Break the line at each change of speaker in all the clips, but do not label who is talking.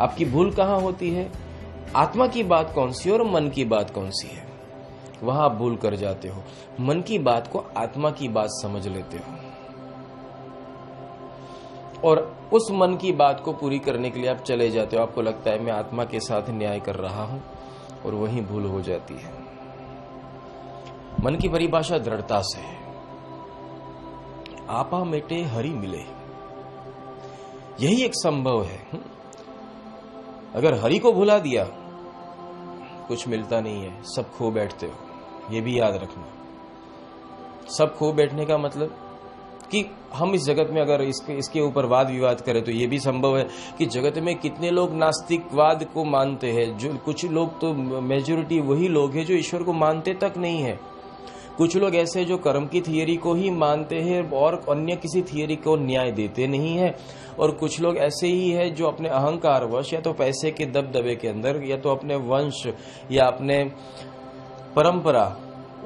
आपकी भूल कहाँ होती है? आत्मा की बात कौन सी और मन की बात कौन सी है? वहाँ आप भूल कर जाते हो। मन की बात को आत्मा की बात समझ लेते हो। और उस मन की बात को पूरी करने के लिए आप चले जाते हो। आपको लगता है, मैं आत्मा के साथ न्याय कर रहा हूँ और वही भूल हो जाती है। मन की परिभाषा दृढ़ता से है। आपा मेटे हरि मिले। यही एक संभव है। अगर हरि को भुला दिया, कुछ मिलता नहीं है, सब खो बैठते हो, ये भी याद रखना। सब खो बैठने का मतलब कि हम इस जगत में अगर इसके इसके ऊपर वाद विवाद करें तो ये भी संभव है कि जगत में कितने लोग नास्तिकवाद को मानते हैं, जो कुछ लोग तो मेजोरिटी वही लोग हैं जो ईश्वर को मानते तक नहीं है। कुछ लोग ऐसे जो कर्म की थियरी को ही मानते हैं और अन्य किसी थियरी को न्याय देते नहीं है। और कुछ लोग ऐसे ही है जो अपने अहंकार वश या तो पैसे के दबदबे के अंदर या तो अपने वंश या अपने परंपरा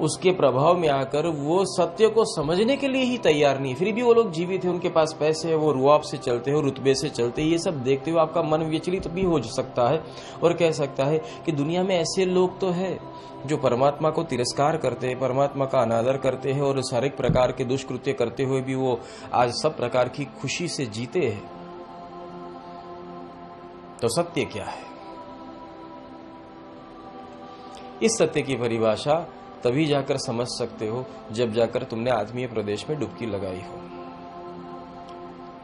उसके प्रभाव में आकर वो सत्य को समझने के लिए ही तैयार नहीं फिर भी वो लोग जीवित है, उनके पास पैसे है, वो रुआब से चलते हो, रुतबे से चलते ये सब देखते हुए आपका मन विचलित भी हो सकता है और कह सकता है कि दुनिया में ऐसे लोग तो है जो परमात्मा को तिरस्कार करते हैं, परमात्मा का अनादर करते हैं और सारे प्रकार के दुष्कृत्य करते हुए भी वो आज सब प्रकार की खुशी से जीते हैं। तो सत्य क्या है? इस सत्य की परिभाषा तभी जाकर समझ सकते हो जब जाकर तुमने आत्मीय प्रदेश में डुबकी लगाई हो।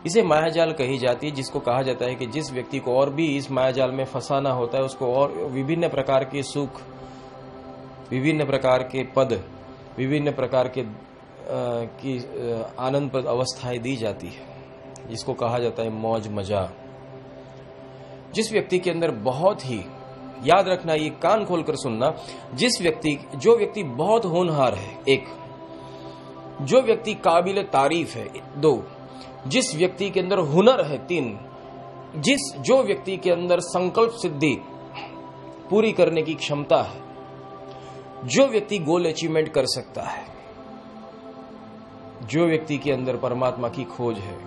इसे मायाजाल कही जाती है जिसको कहा जाता है कि जिस व्यक्ति को और भी इस मायाजाल में फंसाना होता है उसको और विभिन्न प्रकार के सुख विभिन्न प्रकार के पद विभिन्न प्रकार के आ, की आनंद पद अवस्थाएँ दी जाती है जिसको कहा जाता है मौज मज़ा। जिस व्यक्ति के अंदर बहुत ही याद रखना, ये कान खोलकर सुनना, जिस व्यक्ति, जो व्यक्ति बहुत होनहार है, एक, जो व्यक्ति काबिल तारीफ़ है, दो, जिस व्यक्ति के अंदर हुनर है, तीन, जिस, जो व्यक्ति के अंदर संकल्प सिद्धि पूरी करने की क्षमता है, जो व्यक्ति गोल अचीवमेंट कर सकता है, जो व्यक्ति के अंदर परमात्मा की खोज है,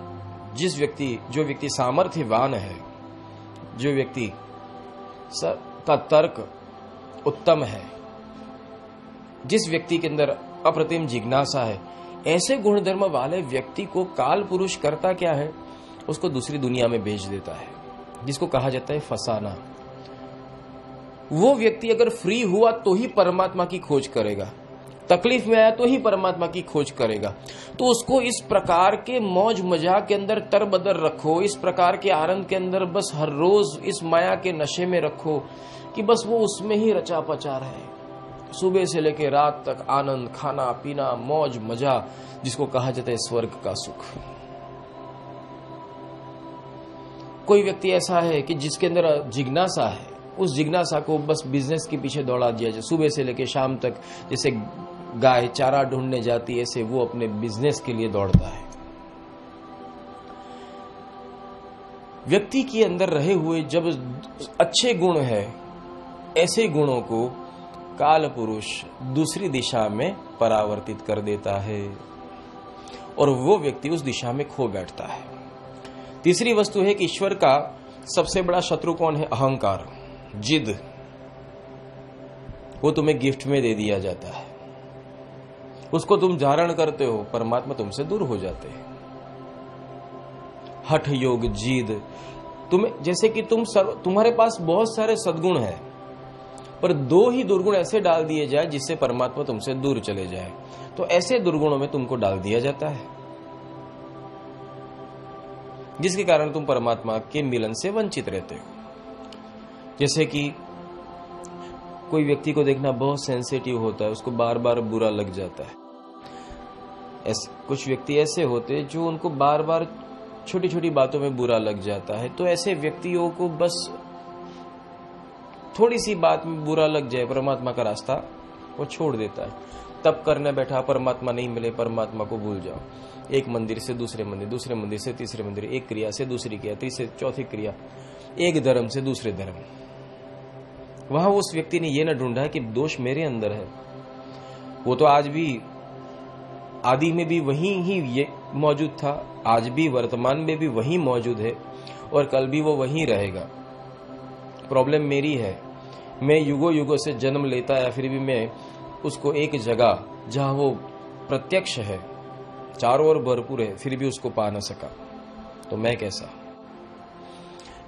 जिस व्यक्ति, जो व्यक्ति सामर्थ्यवान है, जो व्यक्ति का तर्क उत्तम है। जिस व्यक्ति के अंदर अप्रतिम जिज्ञासा है, ऐसे गुणधर्म वाले व्यक्ति को काल पुरुष करता क्या है? उसको दूसरी दुनिया में भेज देता है, जिसको कहा जाता है फसाना। वो व्यक्ति अगर फ्री हुआ तो ही परमात्मा की खोज करेगा। तकलीफ़ में आया तो ही परमात्मा की खोज करेगा। तो उसको इस प्रकार के मौज मज़ाक के अंदर तरबदर रखो, इस प्रकार के आनंद के अंदर बस हर रोज इस माया के नशे में रखो कि बस वो उसमें ही रचा पचा रहे। सुबह से लेकर रात तक आनंद, खाना, पीना मौज मज़ा जिसको कहा जाता है स्वर्ग का सुख। कोई व्यक्ति ऐसा है कि जिसके अंदर जिज्ञासा है उस जिज्ञासा को बस बिज़नेस के पीछे दौड़ा दिया जाए। सुबह से लेकर शाम तक जैसे गाय चारा ढूँढने जाती है, ऐसे वो अपने बिज़नेस के लिए दौड़ता है। व्यक्ति के अंदर रहे हुए जब अच्छे गुण है, ऐसे गुणों को काल पुरुष दूसरी दिशा में परावर्तित कर देता है और वो व्यक्ति उस दिशा में खो बैठता है। तीसरी वस्तु है कि ईश्वर का सबसे बड़ा शत्रु कौन है? अहंकार। जिद, वो तुम्हें गिफ्ट में दे दिया जाता है। उसको तुम धारण करते हो, परमात्मा तुमसे दूर हो जाते हैं। हठ योग, जीद तुम जैसे कि तुम सर्व, तुम्हारे पास बहुत सारे सदगुण हैं, पर दो ही दुर्गुण ऐसे डाल दिए जाए जिससे परमात्मा तुमसे दूर चले जाए। तो ऐसे दुर्गुणों में तुमको डाल दिया जाता है, जिसके कारण तुम परमात्मा के मिलन से वंचित रहते हो। जैसे कि कोई व्यक्ति को देखना बहुत सेंसिटिव होता है, उसको बार बार बुरा लग जाता है। ऐसे, कुछ व्यक्ति ऐसे होते हैं जो उनको बार बार छोटी छोटी बातों में बुरा लग जाता है। तो ऐसे व्यक्तियों को बस थोड़ी सी बात में बुरा लग जाए, परमात्मा का रास्ता वो छोड़ देता है। तब करने बैठा, परमात्मा नहीं मिले, परमात्मा को भूल जाओ। एक मंदिर से दूसरे मंदिर दूसरे मंदिर से तीसरे मंदिर, एक क्रिया से दूसरी क्रिया, तीसरे, चौथी क्रिया, एक धर्म से दूसरे धर्म। वहाँ उस व्यक्ति ने यह ना ढूंढा कि दोष मेरे अंदर है। वो तो आज भी आदि में भी वहीं ही ये मौजूद था, आज भी, वर्तमान में भी वहीं मौजूद है और कल भी वो वहीं रहेगा। प्रॉब्लम मेरी है। मैं युगो युगो से जन्म लेता या फिर भी मैं उसको एक जगह जहाँ वो प्रत्यक्ष है, चारों ओर भरपूर है, फिर भी उसको पा ना सका। तो मैं कैसा?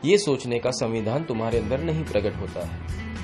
ये सोचने का संविधान तुम्हारे अंदर नहीं प्रकट होता है।